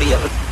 teoria.